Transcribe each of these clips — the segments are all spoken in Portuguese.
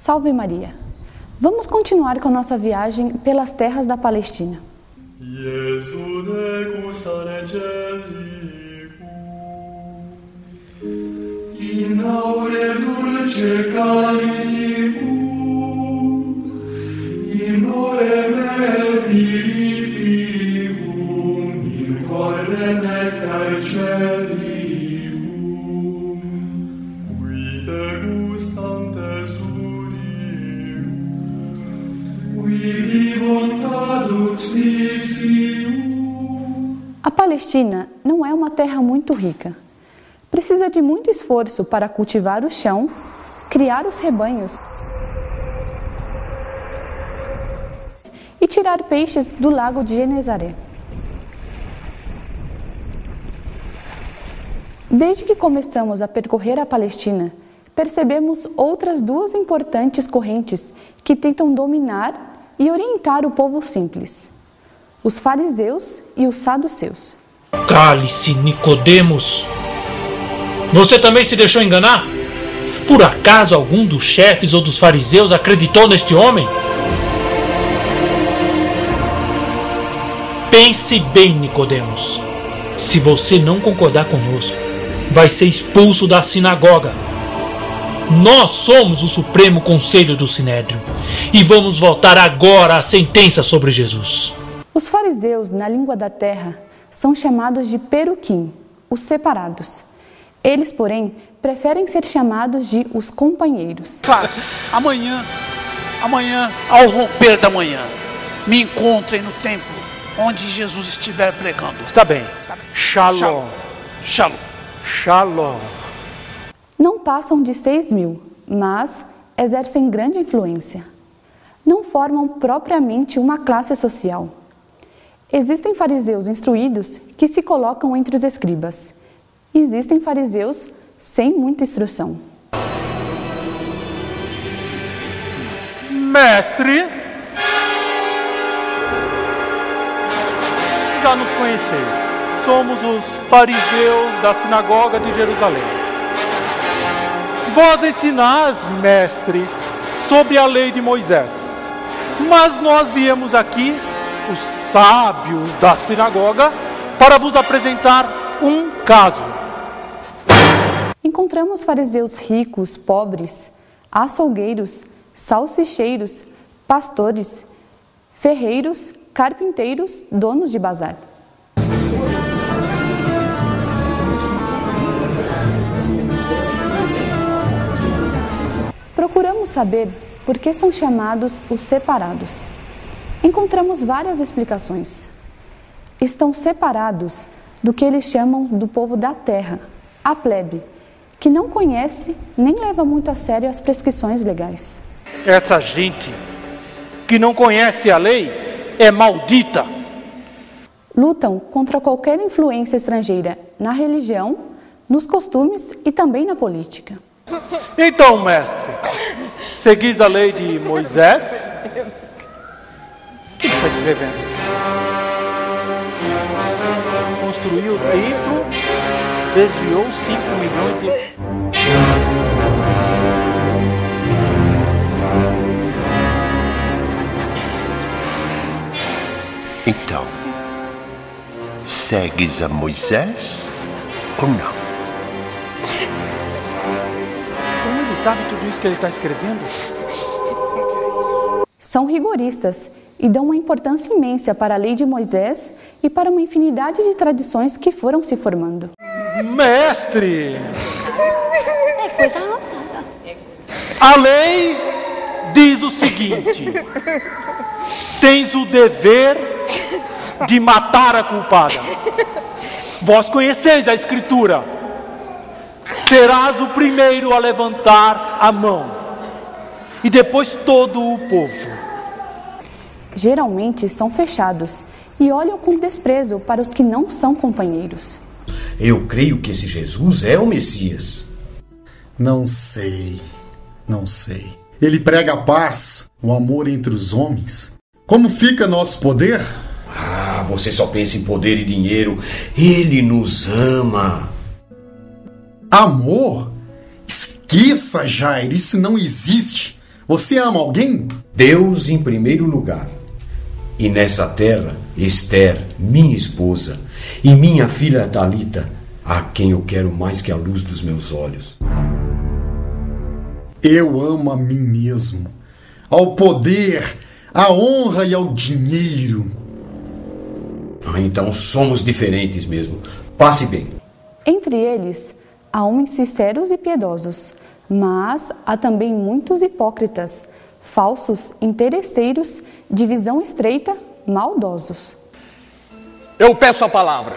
Salve Maria! Vamos continuar com nossa viagem pelas terras da Palestina. in aure Palestina não é uma terra muito rica. Precisa de muito esforço para cultivar o chão, criar os rebanhos e tirar peixes do lago de Genezaré. Desde que começamos a percorrer a Palestina, percebemos outras duas importantes correntes que tentam dominar e orientar o povo simples: os fariseus e os saduceus. Cale-se, Nicodemos! Você também se deixou enganar? Por acaso algum dos chefes ou dos fariseus acreditou neste homem? Pense bem, Nicodemos. Se você não concordar conosco, vai ser expulso da sinagoga. Nós somos o Supremo Conselho do Sinédrio e vamos votar agora a sentença sobre Jesus. Os fariseus, na língua da terra, são chamados de peruquim, os separados. Eles, porém, preferem ser chamados de os companheiros. Faz, amanhã, amanhã, ao romper da manhã, me encontrem no templo onde Jesus estiver pregando. Está bem. Shalom. Shalom. Shalom. Não passam de seis mil, mas exercem grande influência. Não formam propriamente uma classe social. Existem fariseus instruídos que se colocam entre os escribas existem fariseus sem muita instrução. Mestre, já nos conheceis. Somos os fariseus da sinagoga de Jerusalém. Vós ensinais, mestre, sobre a lei de Moisés. Mas nós viemos aqui, os sábios da sinagoga, para vos apresentar um caso encontramos fariseus ricos, pobres, açougueiros, salsicheiros, pastores, ferreiros, carpinteiros, donos de bazar. Procuramos saber por que são chamados os separados. Encontramos várias explicações. Estão separados do que eles chamam do povo da terra, a plebe, que não conhece nem leva muito a sério as prescrições legais. Essa gente que não conhece a lei é maldita. Lutam contra qualquer influência estrangeira na religião, nos costumes e também na política. Então, mestre, seguis a lei de Moisés? Escrevendo? Construiu o templo desviou 5 milhões de. Então, segues a Moisés ou não? Como ele sabe tudo isso que ele está escrevendo? São rigoristas e dão uma importância imensa para a lei de Moisés e para uma infinidade de tradições que foram se formando. Mestre! É coisa A lei diz o seguinte: tens o dever de matar a culpada. Vós conheceis a Escritura. Serás o primeiro a levantar a mão, e depois todo o povo. Geralmente são fechados e olham com desprezo para os que não são companheiros. Eu creio que esse Jesus é o Messias. Não sei, não sei. Ele prega a paz, o amor entre os homens. Como fica nosso poder? Ah, você só pensa em poder e dinheiro. Ele nos ama. Amor? Esqueça, Jair, isso não existe. Você ama alguém? Deus em primeiro lugar. E nessa terra, Esther, minha esposa, e minha filha Talita, a quem eu quero mais que a luz dos meus olhos. Eu amo a mim mesmo, ao poder, à honra e ao dinheiro. Ah, então somos diferentes mesmo. Passe bem. Entre eles, há homens sinceros e piedosos, mas há também muitos hipócritas, falsos, interesseiros, de visão estreita, maldosos. Eu peço a palavra.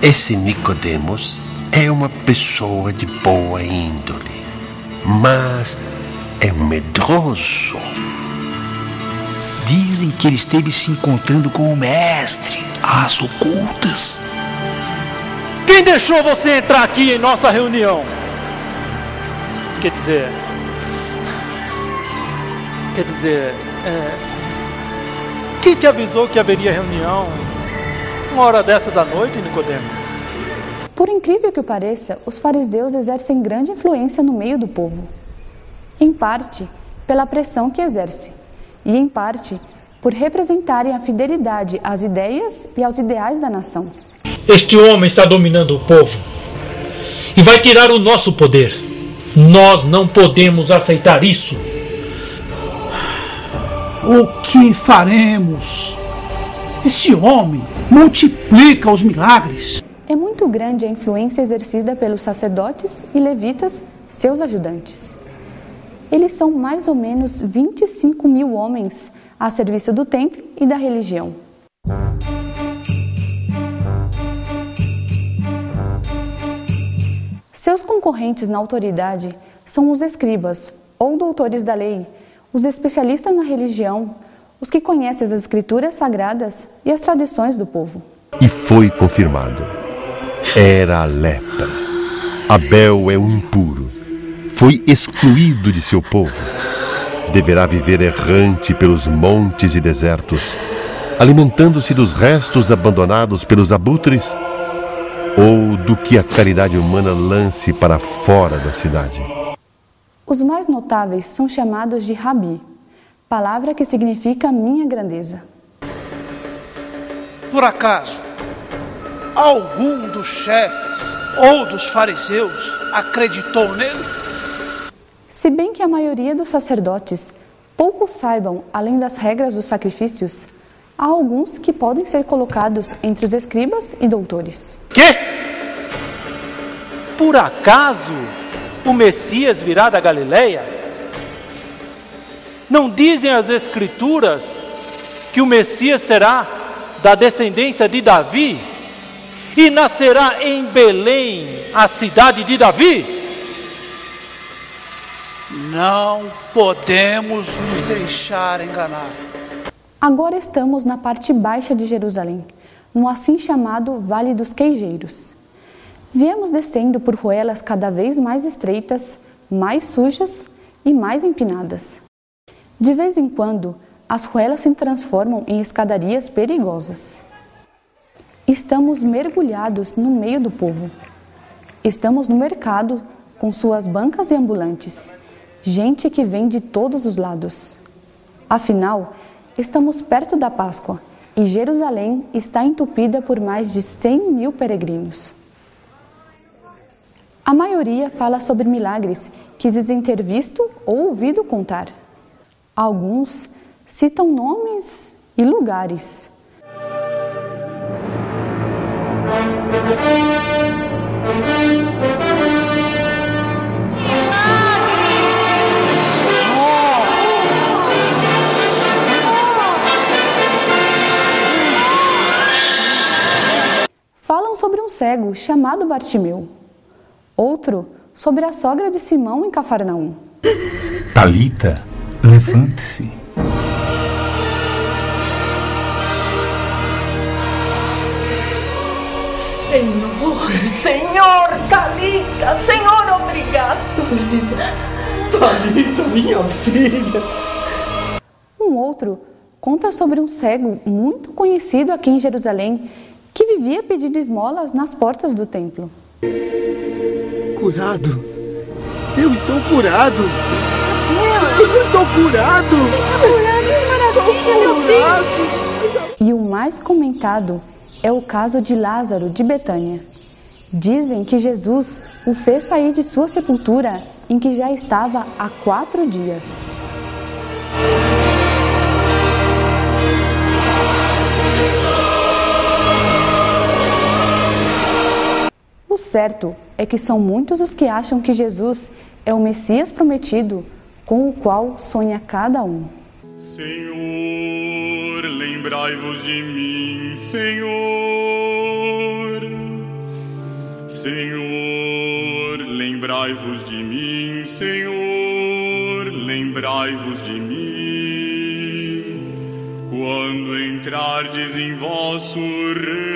Esse Nicodemos é uma pessoa de boa índole, mas é um medroso. Dizem que ele esteve se encontrando com o mestre, às ocultas. Quem deixou você entrar aqui em nossa reunião? Quer dizer. Quer dizer. É, quem te avisou que haveria reunião uma hora dessa da noite, Nicodemos? Por incrível que pareça, os fariseus exercem grande influência no meio do povo. Em parte, pela pressão que exerce, e em parte, por representarem a fidelidade às ideias e aos ideais da nação. Este homem está dominando o povo e vai tirar o nosso poder. Nós não podemos aceitar isso. O que faremos? Esse homem multiplica os milagres. É muito grande a influência exercida pelos sacerdotes e levitas, seus ajudantes. Eles são mais ou menos 25 mil homens a serviço do templo e da religião. Seus concorrentes na autoridade são os escribas ou doutores da lei, os especialistas na religião, os que conhecem as escrituras sagradas e as tradições do povo. E foi confirmado. Era a lepra. Abel é um impuro. Foi excluído de seu povo. Deverá viver errante pelos montes e desertos, alimentando-se dos restos abandonados pelos abutres ou do que a caridade humana lance para fora da cidade. Os mais notáveis são chamados de Rabi, palavra que significa minha grandeza. Por acaso, algum dos chefes ou dos fariseus acreditou nele? Se bem que a maioria dos sacerdotes pouco saibam além das regras dos sacrifícios, há alguns que podem ser colocados entre os escribas e doutores. Quê? Por acaso o Messias virá da Galileia? Não dizem as Escrituras que o Messias será da descendência de Davi e nascerá em Belém, a cidade de Davi? Não podemos nos deixar enganar. Agora estamos na parte baixa de Jerusalém, no assim chamado Vale dos Queijeiros. Viemos descendo por ruelas cada vez mais estreitas, mais sujas e mais empinadas. De vez em quando, as ruelas se transformam em escadarias perigosas. Estamos mergulhados no meio do povo. Estamos no mercado com suas bancas e ambulantes, gente que vem de todos os lados. Afinal, estamos perto da Páscoa e Jerusalém está entupida por mais de 100 mil peregrinos. A maioria fala sobre milagres que dizem ter visto ou ouvido contar. Alguns citam nomes e lugares. Falam sobre um cego chamado Bartimeu. Outro sobre a sogra de Simão em Cafarnaum. Talita, levante-se. Senhor, Senhor, Talita, Senhor, obrigado. Talita, minha filha. Um outro conta sobre um cego muito conhecido aqui em Jerusalém que vivia pedindo esmolas nas portas do templo. Curado, Eu estou curado! Eu estou curado! Você está curado, que maravilha, meu Deus! E o mais comentado é o caso de Lázaro de Betânia. Dizem que Jesus o fez sair de sua sepultura em que já estava há quatro dias. O certo é que são muitos os que acham que Jesus é o Messias prometido com o qual sonha cada um. Senhor, lembrai-vos de mim, Senhor. Senhor, lembrai-vos de mim, Senhor, lembrai-vos de mim. Quando entrardes em vosso reino.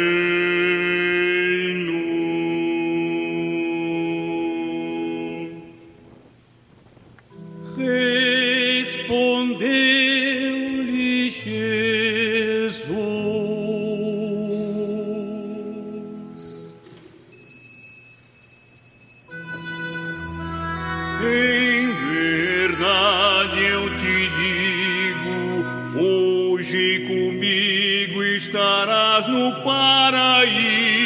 Hoje comigo estarás no paraíso.